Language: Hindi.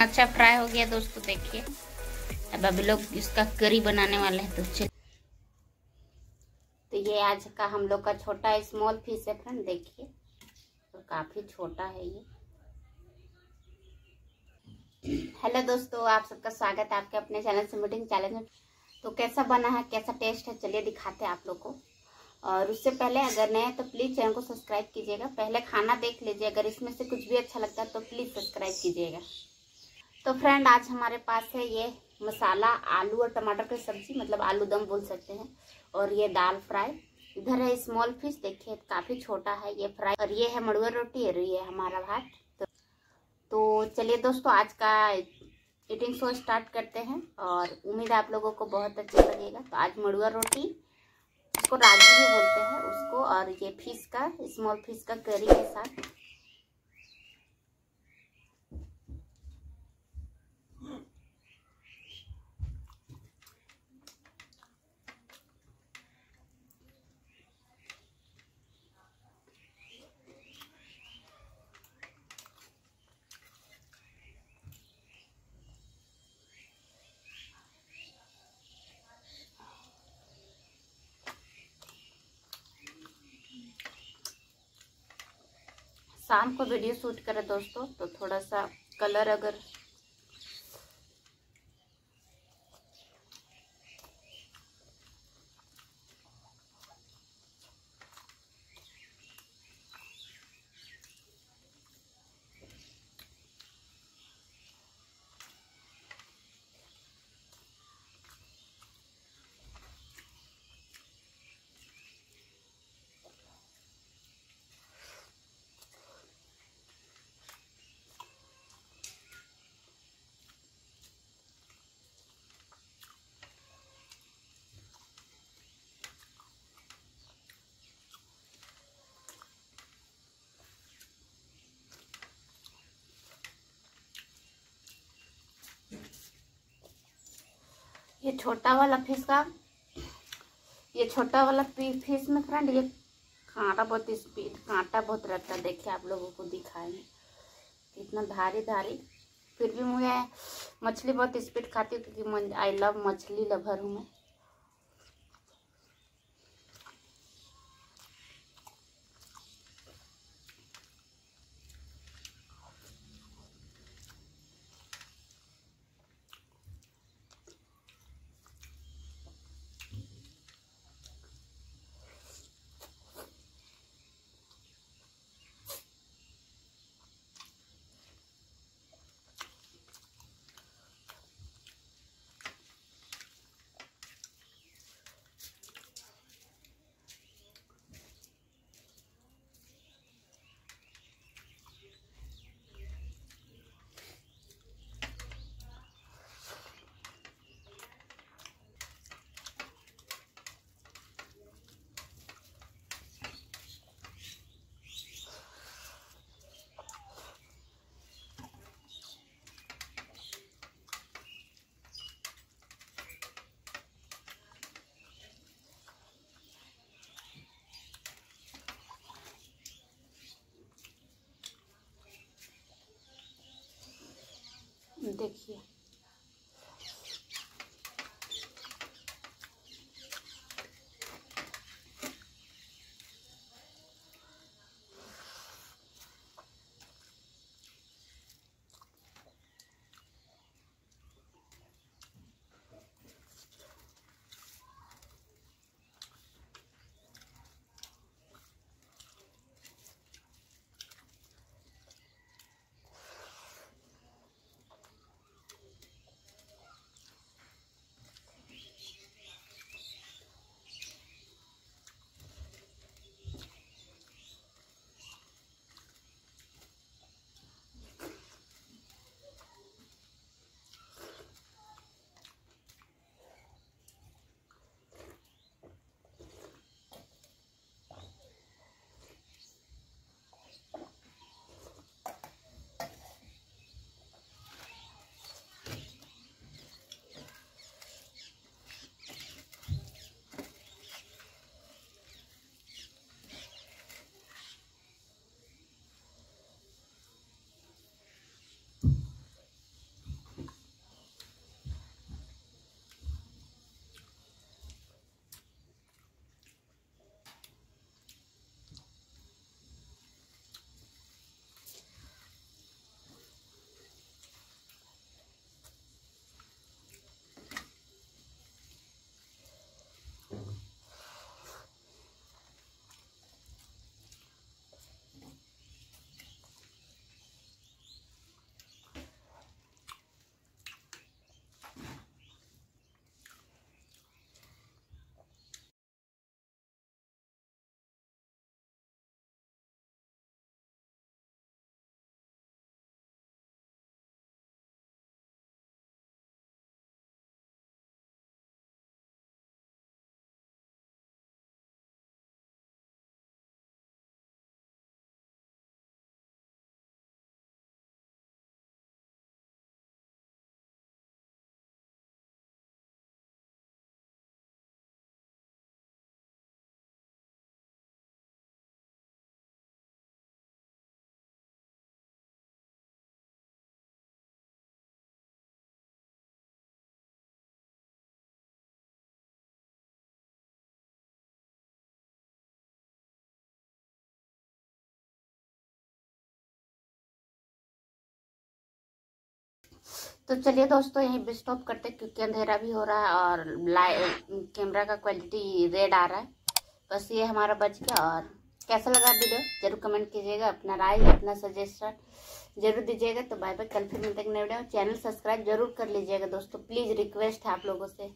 अच्छा फ्राई हो गया दोस्तों, देखिए। अब अभी लोग इसका करी बनाने वाले हैं तो चल। तो ये आज का हम लोग का छोटा स्मॉल फ़िश है फ्रेंड देखिए। तो काफ़ी छोटा है ये। हेलो दोस्तों, आप सबका स्वागत है आपके अपने चैनल से मीटिंग चैनल में। तो कैसा बना है, कैसा टेस्ट है, चलिए दिखाते हैं आप लोग को। और उससे पहले अगर नए तो प्लीज़ चैनल को सब्सक्राइब कीजिएगा। पहले खाना देख लीजिए, अगर इसमें से कुछ भी अच्छा लगता है तो प्लीज़ सब्सक्राइब कीजिएगा। तो फ्रेंड आज हमारे पास है ये मसाला आलू और टमाटर की सब्ज़ी मतलब आलू दम बोल सकते हैं और ये दाल फ्राई। इधर है स्मॉल फ़िश देखिए काफ़ी छोटा है ये फ्राई और ये है मड़ुआ रोटी और ये हमारा भात। तो, तो चलिए दोस्तों आज का ईटिंग शो स्टार्ट करते हैं और उम्मीद है आप लोगों को बहुत अच्छा लगेगा। तो आज मड़ुआ रोटी उसको रागी भी बोलते हैं उसको और ये फ़िश का स्मॉल फ़िश का करी के साथ। शाम को वीडियो शूट करें दोस्तों तो थोड़ा सा कलर अगर ये छोटा वाला फ़िश का, ये छोटा वाला फ़िश में फ्रेंड ये कांटा बहुत स्पीड कांटा बहुत रहता है, देखिए आप लोगों को दिखाएँगे। इतना धारी धारी, फिर भी मुझे मछली बहुत स्पीड खाती हूँ, क्योंकि आई लव मछली लवर हूँ मैं। देखिए। तो चलिए दोस्तों, यहीं पे स्टॉप करते क्योंकि अंधेरा भी हो रहा है और लाइट कैमरा का क्वालिटी रेड आ रहा है। बस ये हमारा बच गया और कैसा लगा वीडियो ज़रूर कमेंट कीजिएगा, अपना राय, अपना सजेशन ज़रूर दीजिएगा। तो बाय बाय कल फिर मिलते हैं नए वीडियो चैनल सब्सक्राइब ज़रूर कर लीजिएगा दोस्तों प्लीज़ रिक्वेस्ट है आप लोगों से।